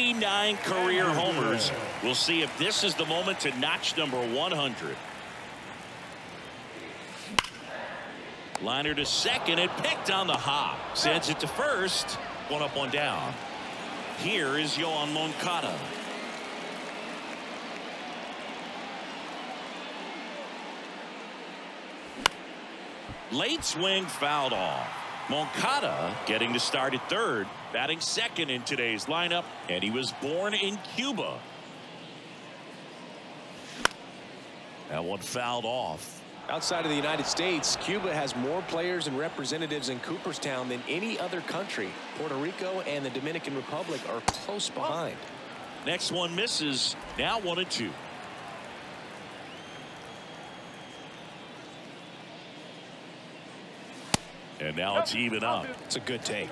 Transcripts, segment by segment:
99 career homers. We'll see if this is the moment to notch number 100. Liner to second and picked on the hop. Sends it to first. One up, one down. Here is Yoan Moncada. Late swing fouled off. Moncada getting to start at third, batting second in today's lineup, and he was born in Cuba. That one fouled off. Outside of the United States, Cuba has more players and representatives in Cooperstown than any other country. Puerto Rico and the Dominican Republic are close behind. Next one misses. Now one and two. And now it's even up. It's a good take.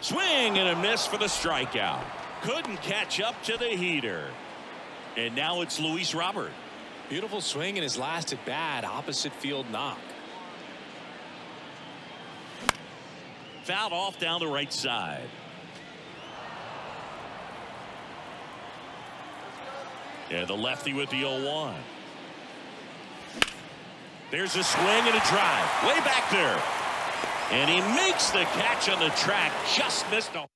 Swing and a miss for the strikeout. Couldn't catch up to the heater. And now it's Luis Robert. Beautiful swing in his last at bat. Opposite field knock. Fouled off down the right side. And the lefty with the 0-1. There's a swing and a drive. Way back there. And he makes the catch on the track. Just missed a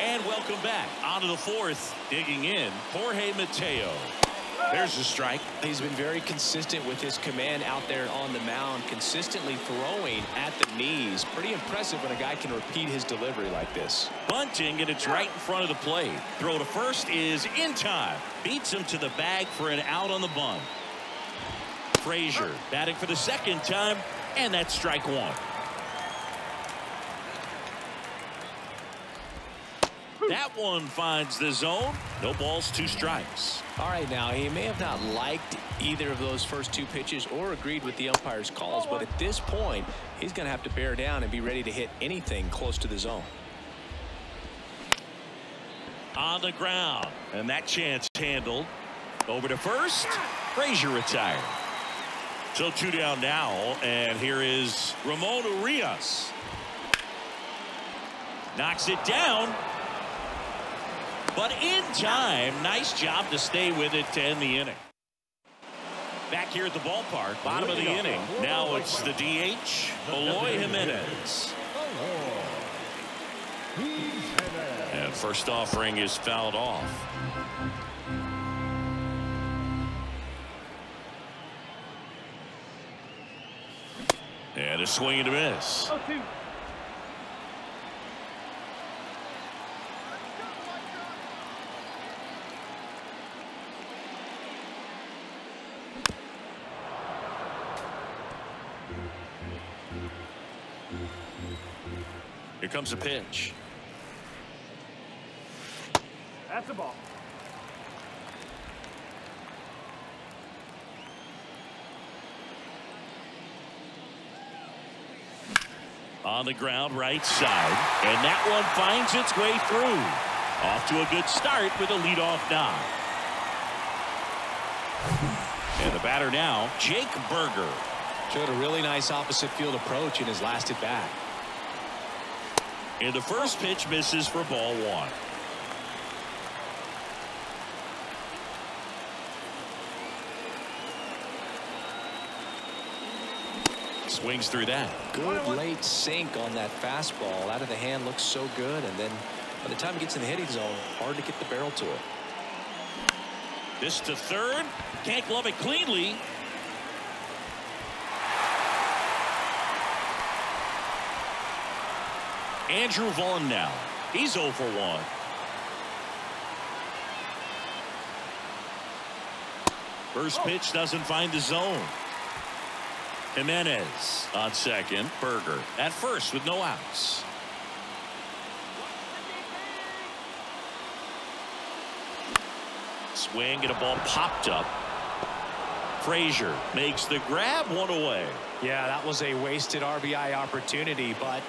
and welcome back onto the fourth digging in Jorge Mateo there's a strike. He's been very consistent with his command out there on the mound consistently throwing at the knees. Pretty impressive when a guy can repeat his delivery like this. Bunting and it's right in front of the plate. Throw to first is in time. Beats him to the bag for an out on the bunt Frazier batting for the second time and that's strike one That one finds the zone. No balls, two strikes. All right, now he may have not liked either of those first two pitches or agreed with the umpire's calls, but at this point, he's going to have to bear down and be ready to hit anything close to the zone. On the ground, and that chance handled. Over to first. Frazier retired. So two down now, and here is Ramon Urias. Knocks it down. But in time, nice job to stay with it to end the inning. Back here at the ballpark, bottom of the inning. Now it's the DH, Eloy Jimenez. And first offering is fouled off. And a swing and a miss. Here comes a pitch. That's a ball. On the ground right side. And that one finds its way through. Off to a good start with a leadoff knock. And the batter now, Jake Burger. Showed a really nice opposite field approach in his last at bat. And the first pitch misses for ball one. Swings through that. Good late sink on that fastball. Out of the hand looks so good. And then by the time it gets in the hitting zone, hard to get the barrel to it. This to third. Can't glove it cleanly. Andrew Vaughn now. He's 0 for 1. First oh. pitch doesn't find the zone. Jimenez on second. Burger at first with no outs. Swing and a ball popped up. Frazier makes the grab one away. Yeah, that was a wasted RBI opportunity, but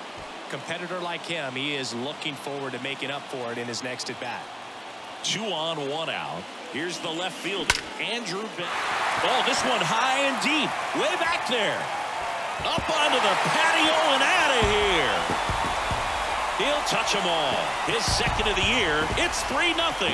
competitor like him, he is looking forward to making up for it in his next at bat. Two on, one out. Here's the left fielder, Andrew. Ben oh, this one high and deep, way back there. Up onto the patio and out of here. He'll touch them all. His second of the year. It's 3 nothing.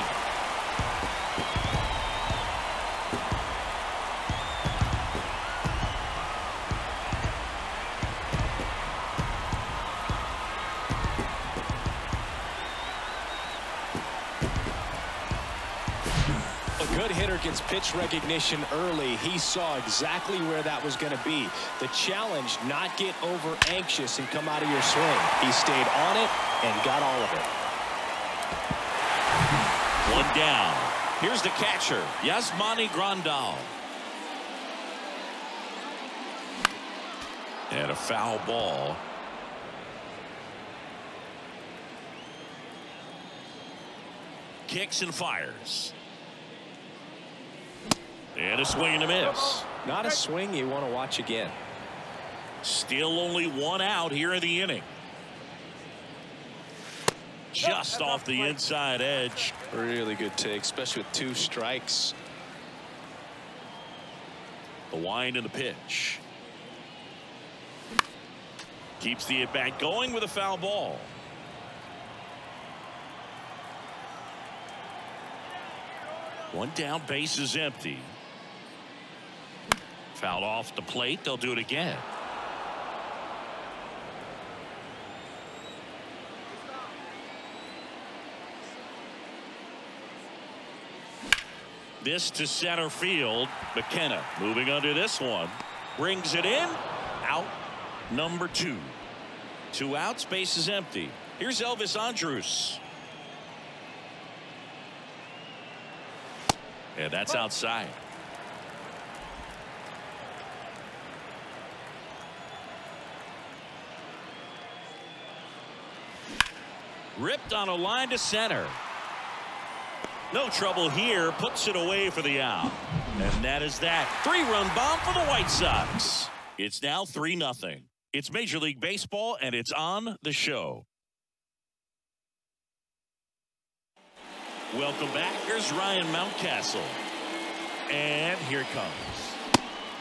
Pitch recognition early. He saw exactly where that was going to be. The challenge, not get over anxious and come out of your swing. He stayed on it and got all of it. One down. Here's the catcher, Yasmani Grandal. And a foul ball. Kicks and fires. And a swing and a miss. Not a swing you want to watch again. Still only one out here in the inning. Just off the inside edge. Really good take, especially with two strikes. The wind and the pitch. Keeps the at bat going with a foul ball. One down, base is empty. Fouled off the plate. They'll do it again. This to center field. McKenna moving under this one. Brings it in. Out number two. Two outs. Base is empty. Here's Elvis Andrus. And that's outside. Ripped on a line to center. No trouble here. Puts it away for the out. And that is that. Three-run bomb for the White Sox. It's now 3 nothing. It's Major League Baseball, and it's on the show. Welcome back. Here's Ryan Mountcastle. And here comes.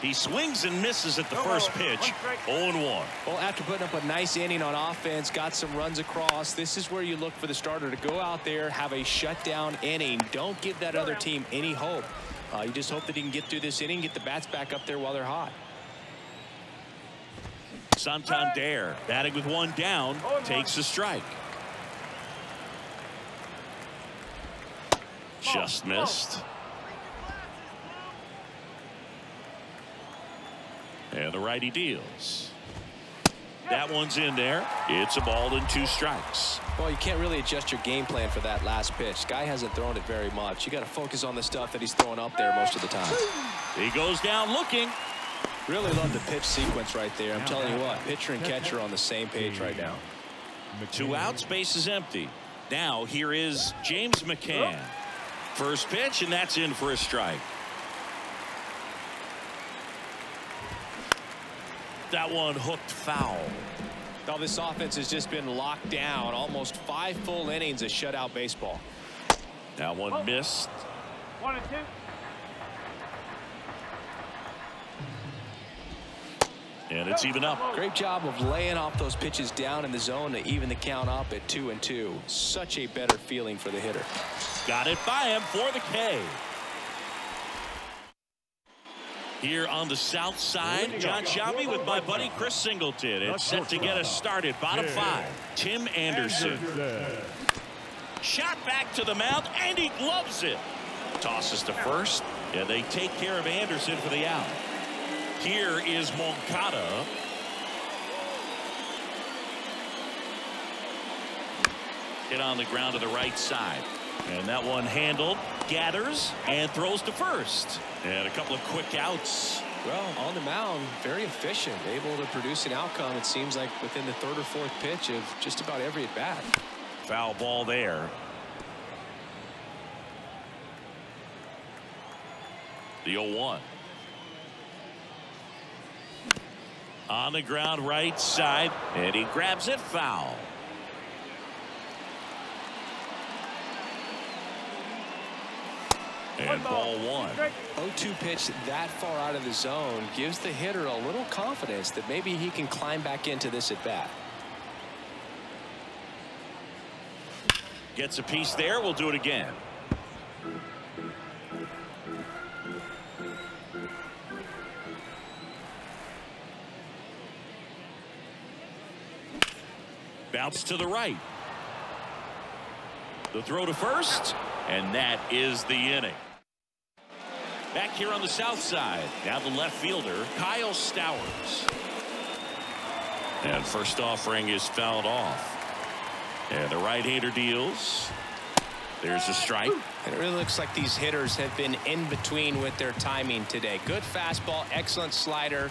He swings and misses at the first pitch. 0-1. Well, after putting up a nice inning on offense, got some runs across, this is where you look for the starter to go out there, have a shutdown inning. Don't give that other team any hope. Uh, you just hope that he can get through this inning, get the bats back up there while they're hot. Santander batting with one down takes a strike. Just missed. And the righty deals. That one's in there. It's a ball and two strikes. Well, you can't really adjust your game plan for that last pitch. Guy hasn't thrown it very much. You got to focus on the stuff that he's throwing up there most of the time. He goes down looking. Really love the pitch sequence right there. I'm telling you what, pitcher and catcher on the same page right now. Two outs, base is empty. Now here is James McCann. First pitch, and that's in for a strike. That one hooked foul. Now this offense has just been locked down almost five full innings of shutout baseball. That one oh. missed. One and two. And it's even up. Great job of laying off those pitches down in the zone to even the count up at two and two. Such a better feeling for the hitter. Got it by him for the K. Here on the south side, John Sciambi with my buddy Chris Singleton. It's set to get us started. Bottom five, Tim Anderson. Shot back to the mound, and he gloves it. Tosses to first, and they take care of Anderson for the out. Here is Moncada. Hit on the ground to the right side. And that one handled, gathers, and throws to first. And a couple of quick outs. Well, on the mound, very efficient, able to produce an outcome, it seems like, within the third or fourth pitch of just about every at bat. Foul ball there. The 0-1. On the ground right side, and he grabs it foul. And ball one. 0-2 pitch that far out of the zone gives the hitter a little confidence that maybe he can climb back into this at bat. Gets a piece there. We'll do it again. Bounce to the right. The throw to first, and that is the inning. Back here on the south side, now the left fielder, Kyle Stowers. And first offering is fouled off. And the right-hander deals. There's a strike. And it really looks like these hitters have been in between with their timing today. Good fastball, excellent slider,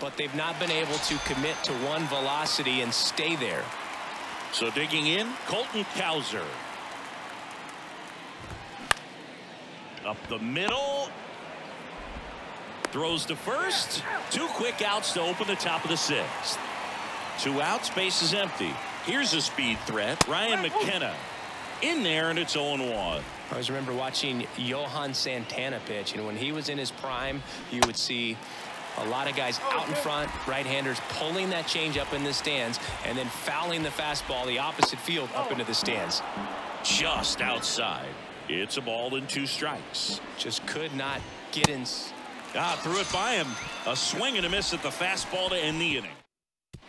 but they've not been able to commit to one velocity and stay there. So digging in, Colton Cowser. Up the middle. Throws to first. Two quick outs to open the top of the sixth. Two outs, base is empty. Here's a speed threat. Ryan McKenna in there, and it's 0-1. I always remember watching Johan Santana pitch, and when he was in his prime, you would see a lot of guys oh, out in front, right-handers pulling that change up in the stands, and then fouling the fastball the opposite field up oh. into the stands. Just outside. It's a ball and two strikes. Just could not get in. Ah, threw it by him. A swing and a miss at the fastball to end the inning.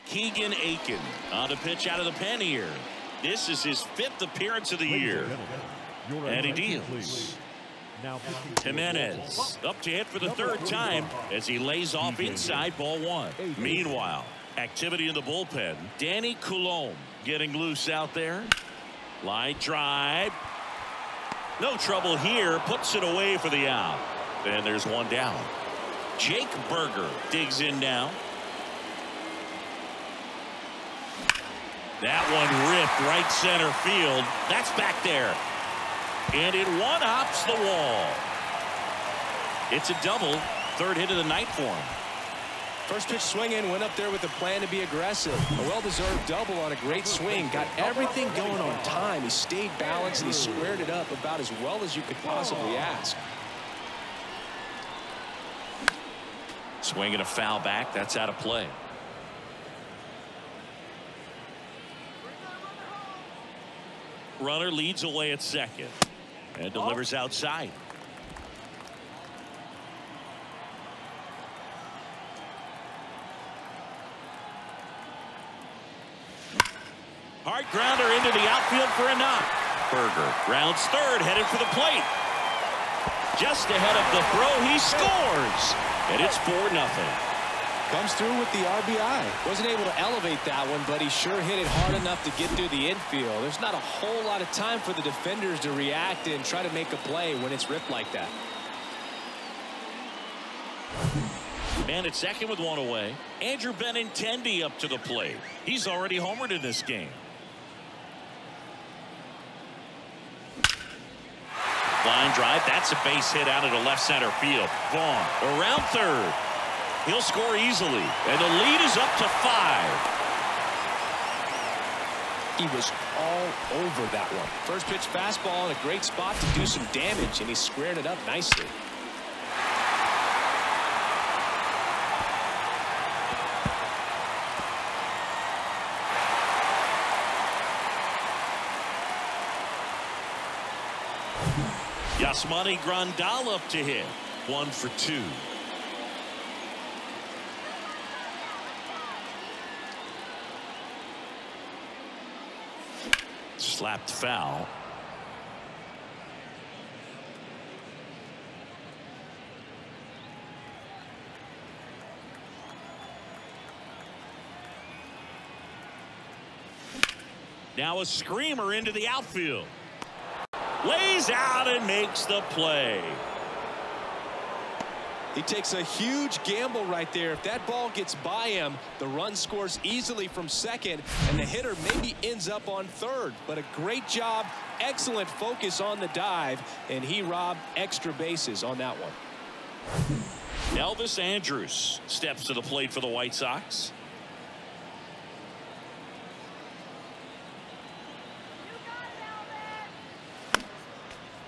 Keegan Akin on the pitch out of the pen here. This is his fifth appearance of the year. And he deals. Jimenez up to hit for the third time as he lays off inside ball one. Meanwhile, activity in the bullpen. Danny Coulombe getting loose out there. Line drive. No trouble here. Puts it away for the out. And there's one down. Jake Burger digs in now. That one ripped right center field. That's back there. And it one hops the wall. It's a double. Third hit of the night for him. First pitch swinging, went up there with a plan to be aggressive. A well-deserved double on a great swing. Got everything going on time. He stayed balanced and he squared it up about as well as you could possibly ask. Swinging a foul back. That's out of play. Runner leads away at second and oh. delivers outside. Hard grounder into the outfield for a knock. Burger rounds third, headed for the plate. Just ahead of the throw, he scores. And it's 4 nothing. Comes through with the RBI. Wasn't able to elevate that one, but he sure hit it hard enough to get through the infield. There's not a whole lot of time for the defenders to react and try to make a play when it's ripped like that. Man at second with one away. Andrew Benintendi up to the plate. He's already homered in this game. Line drive. That's a base hit out of the left center field. Vaughn around third. He'll score easily. And the lead is up to five. He was all over that one. First pitch fastball in a great spot to do some damage, and he squared it up nicely. Yasmani Grandal up to hit. One for two. Slapped foul. Now a screamer into the outfield. Lays out and makes the play. He takes a huge gamble right there. If that ball gets by him, the run scores easily from second, and the hitter maybe ends up on third. But a great job, excellent focus on the dive, and he robbed extra bases on that one. Elvis Andrus steps to the plate for the White Sox.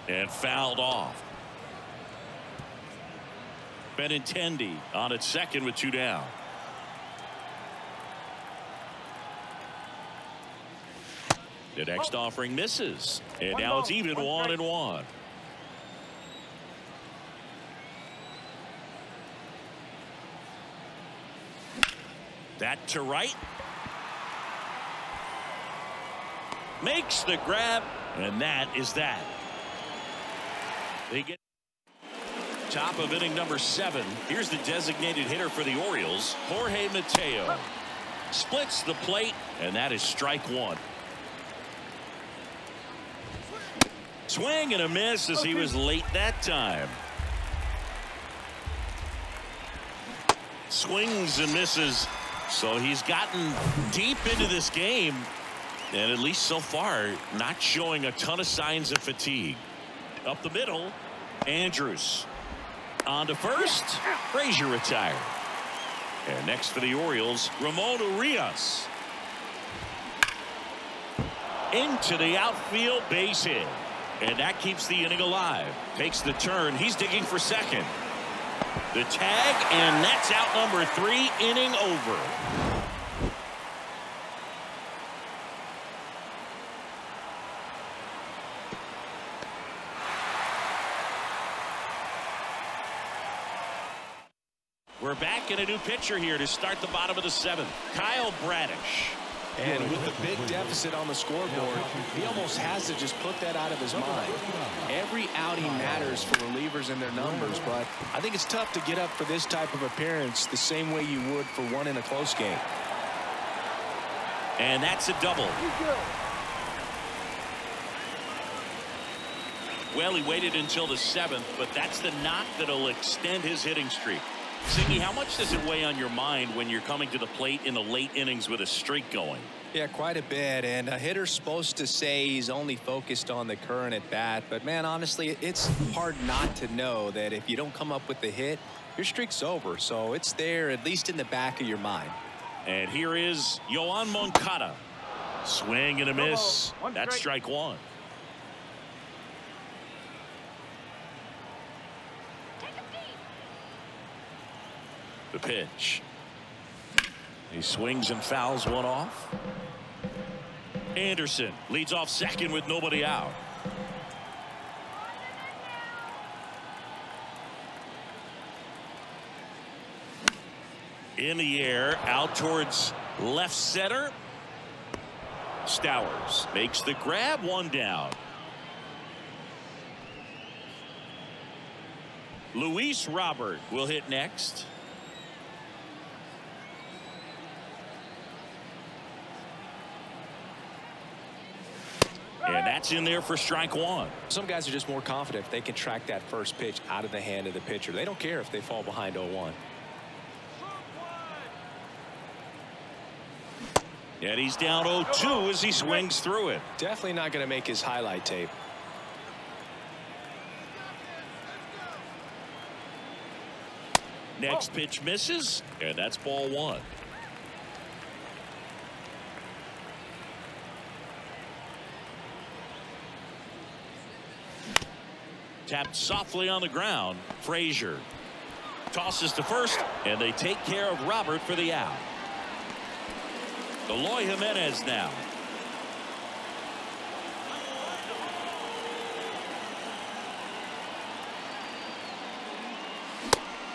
And fouled off. Benintendi on its second with two down. The next offering misses. And now it's even one and one. That to right. Makes the grab. And that is that. They get top of inning number seven. Here's the designated hitter for the Orioles, Jorge Mateo. Splits the plate, and that is strike one. Swing and a miss as he was late that time. Swings and misses. So he's gotten deep into this game. And at least so far, not showing a ton of signs of fatigue. Up the middle, Andrus. On to first, Frazier retired. And next for the Orioles, Ramon Urias. Into the outfield base hit. And that keeps the inning alive. Takes the turn. He's digging for second. The tag, and that's out number three, inning over. We're back in a new pitcher here to start the bottom of the seventh. Kyle Bradish. And with the big deficit on the scoreboard, he almost has to just put that out of his mind. Every outing matters for relievers and their numbers, but I think it's tough to get up for this type of appearance the same way you would for one in a close game. And that's a double. Well, he waited until the seventh, but that's the knock that'll extend his hitting streak. Singy, how much does it weigh on your mind when you're coming to the plate in the late innings with a streak going? Yeah, quite a bit. And a hitter's supposed to say he's only focused on the current at bat. But man, honestly, it's hard not to know that if you don't come up with the hit, your streak's over. So it's there, at least in the back of your mind. And here is Yoan Moncada. Swing and a miss. That's strike one. The pitch. He swings and fouls one off. Anderson leads off second with nobody out. In the air, out towards left center. Stowers makes the grab, one down. Luis Robert will hit next. And that's in there for strike one. Some guys are just more confident if they can track that first pitch out of the hand of the pitcher. They don't care if they fall behind 0-1. And he's down 0-2 as he swings through it. Definitely not going to make his highlight tape. Next pitch misses, and that's ball one. Tapped softly on the ground. Frazier tosses to first, and they take care of Robert for the out. Eloy Jimenez now.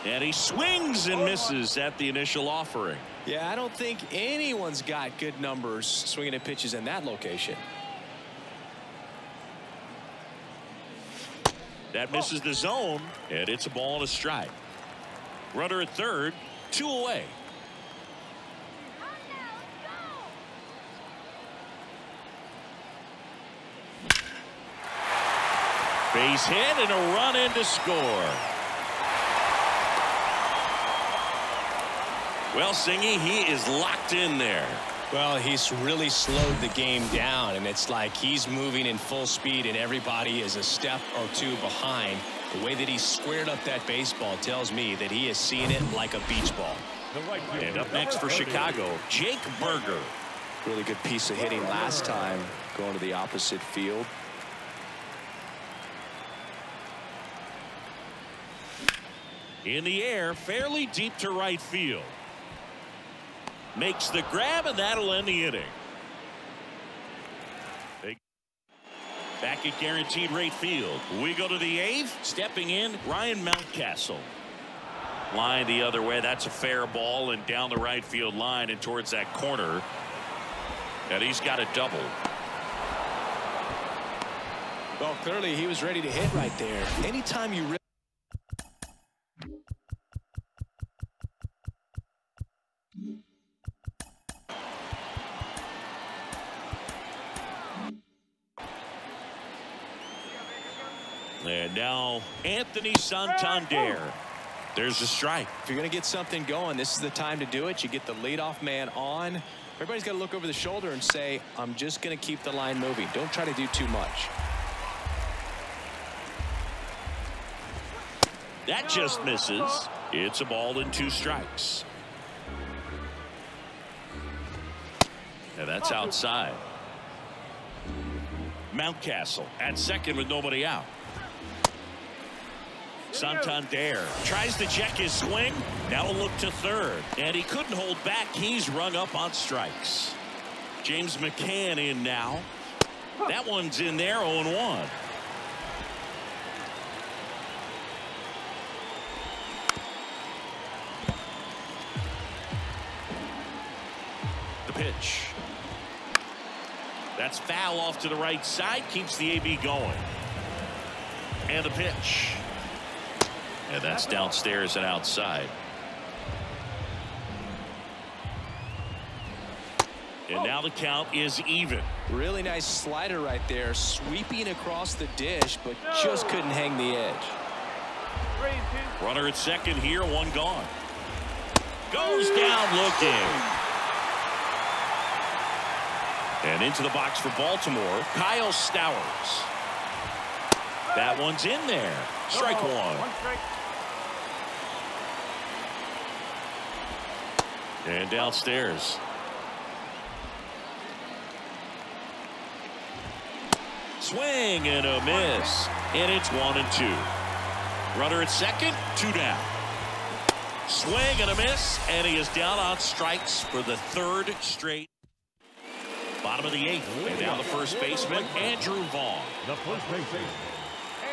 And he swings and misses at the initial offering. Yeah, I don't think anyone's got good numbers swinging at pitches in that location. That misses the zone, and it's a ball and a strike. Runner at third, two away. Base hit and a run in to score. Well, Singy, he is locked in there. Well, he's really slowed the game down, and it's like he's moving in full speed, and everybody is a step or two behind. The way that he squared up that baseball tells me that he is seeing it like a beach ball. And up next for Chicago, Jake Burger. Really good piece of hitting last time going to the opposite field. In the air, fairly deep to right field. Makes the grab, and that'll end the inning. Back at guaranteed rate field. We go to the eighth. Stepping in, Ryan Mountcastle. Line the other way. That's a fair ball and down the right field line and towards that corner. And he's got a double. Well, clearly he was ready to hit right there. Anytime you And now Anthony Santander. There's a strike. If you're going to get something going, this is the time to do it. You get the leadoff man on. Everybody's got to look over the shoulder and say, I'm just going to keep the line moving. Don't try to do too much. That just misses. It's a ball and two strikes. And that's outside. Mountcastle at second with nobody out. Santander tries to check his swing. Now a look to third. And he couldn't hold back. He's rung up on strikes. James McCann in now. That one's in there 0-1. The pitch. That's foul off to the right side. Keeps the AB going. And the pitch. And that's downstairs and outside. And now the count is even. Really nice slider right there, sweeping across the dish, but just couldn't hang the edge. Runner at second here, one gone. Goes down looking. And into the box for Baltimore, Kyle Stowers. That one's in there. Strike one. And downstairs. Swing and a miss. And it's one and two. Runner at second, two down. Swing and a miss, and he is down on strikes for the third straight. Bottom of the eighth, and now the first baseman, Andrew Vaughn. The first baseman.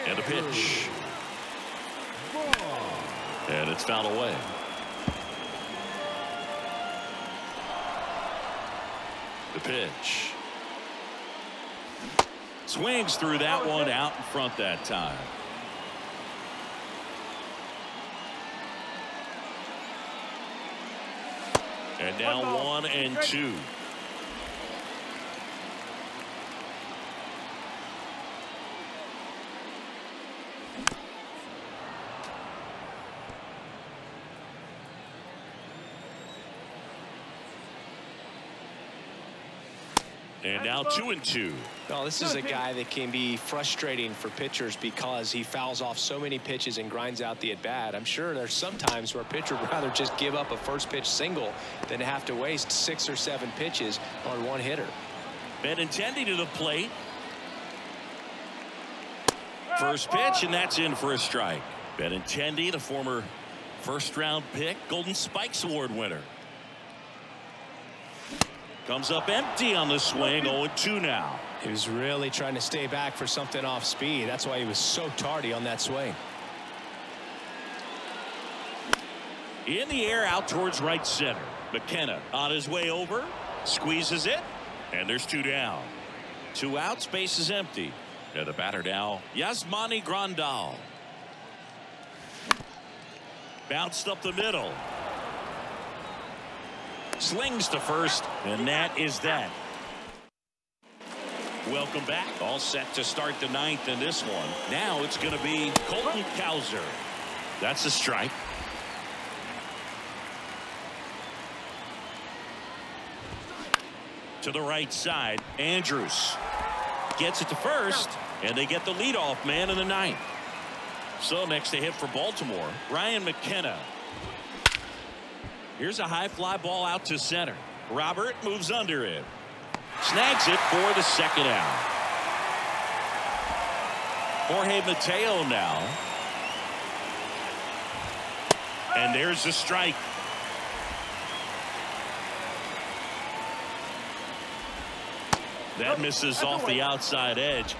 And a pitch. And it's fouled away. The pitch. Swings through that one out in front that time. And now one and two. And now two and two. Well, this is a guy that can be frustrating for pitchers because he fouls off so many pitches and grinds out the at bat. I'm sure there's some times where a pitcher would rather just give up a first pitch single than have to waste six or seven pitches on one hitter. Benintendi to the plate. First pitch, and that's in for a strike. Benintendi, the former first round pick, Golden Spikes Award winner. Comes up empty on the swing 0-2 now. He was really trying to stay back for something off speed. That's why he was so tardy on that swing. In the air out towards right center. McKenna on his way over. Squeezes it. And there's two down. Two out. Space is empty. And the batter now Yasmani Grandal. Bounced up the middle. Slings to first, and that is that. Welcome back. All set to start the ninth in this one. Now it's going to be Colton Cowser. That's a strike. To the right side, Andrus gets it to first, and they get the leadoff man in the ninth. So next to hit for Baltimore, Ryan McKenna. Here's a high fly ball out to center. Robert moves under it. Snags it for the second out. Jorge Mateo now. And there's the strike. That misses off the outside edge.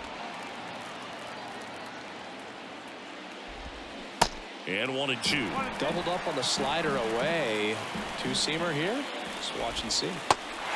And one and two. Doubled up on the slider away. Two-seamer here. Just watch and see.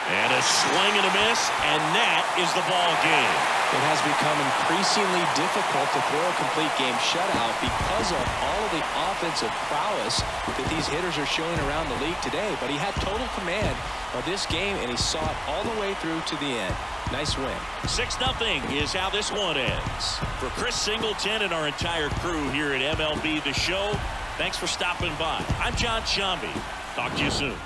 And a swing and a miss, and that is the ball game. It has become increasingly difficult to throw a complete game shutout because of all of the offensive prowess that these hitters are showing around the league today. But he had total command of this game, and he saw it all the way through to the end. Nice win. 6 nothing is how this one ends. For Chris Singleton and our entire crew here at MLB The Show, thanks for stopping by. I'm John Sciambi. Talk to you soon.